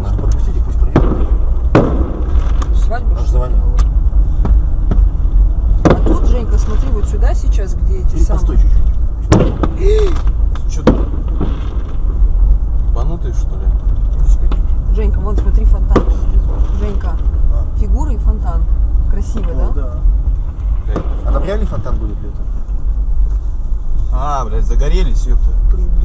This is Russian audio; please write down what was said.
машина. Подпустите, пусть приедет. Свадьба? Аж завоняло. А тут, Женька, смотри, вот сюда сейчас, где эти Или постой чуть-чуть. Что ты? Банутый, что ли? Женька, вон смотри, фонтан. Женька, А. фигуры и фонтан. Красиво, Ну, да? да. А там реальный фонтан будет летом? А, блядь, загорелись, ёпта. Придурок.